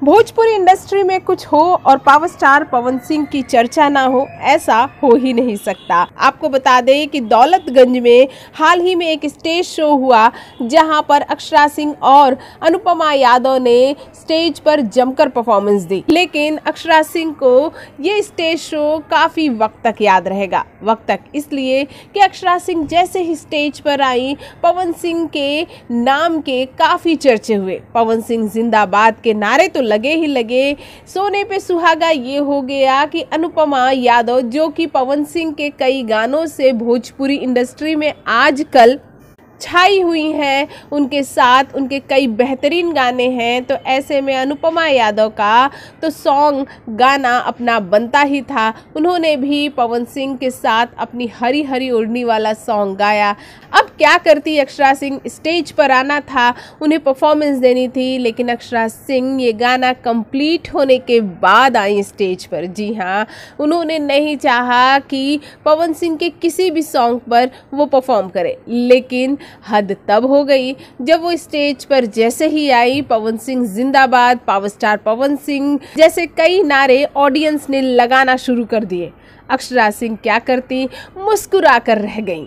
Bhojpuri industry में कुछ हो और पावर स्टार पवन सिंह की चर्चा ना हो, ऐसा हो ही नहीं सकता। आपको बता दें कि दौलतगंज में हाल ही में एक स्टेज शो हुआ, जहाँ पर अक्षरा सिंह और अनुपमा यादव ने स्टेज पर जमकर परफॉर्मेंस दी। लेकिन अक्षरा सिंह को ये स्टेज शो काफ़ी वक्त तक याद रहेगा। वक्त तक इसलिए कि अक्षरा सिंह जैसे ही स्टेज पर आई, पवन सिंह के नाम के काफ़ी चर्चे हुए। पवन सिंह जिंदाबाद के नारे तो लगे ही लगे। सोने पे सुहागा ये हो गया कि अनुपमा यादव, जो कि पवन सिंह के कई गानों से भोजपुरी इंडस्ट्री में आजकल छाई हुई हैं, उनके साथ उनके कई बेहतरीन गाने हैं। तो ऐसे में अनुपमा यादव का तो सॉन्ग गाना अपना बनता ही था। उन्होंने भी पवन सिंह के साथ अपनी हरी हरी उड़नी वाला सॉन्ग गाया। क्या करती अक्षरा सिंह? स्टेज पर आना था, उन्हें परफॉर्मेंस देनी थी, लेकिन अक्षरा सिंह ये गाना कंप्लीट होने के बाद आई स्टेज पर। जी हाँ उन्होंने नहीं चाहा कि पवन सिंह के किसी भी सॉन्ग पर वो परफॉर्म करे, लेकिन हद तब हो गई जब वो स्टेज पर जैसे ही आई, पवन सिंह जिंदाबाद पावर स्टार पवन सिंह जैसे कई नारे ऑडियंस ने लगाना शुरू कर दिए। अक्षरा सिंह क्या करती? मुस्कुरा कर रह गईं।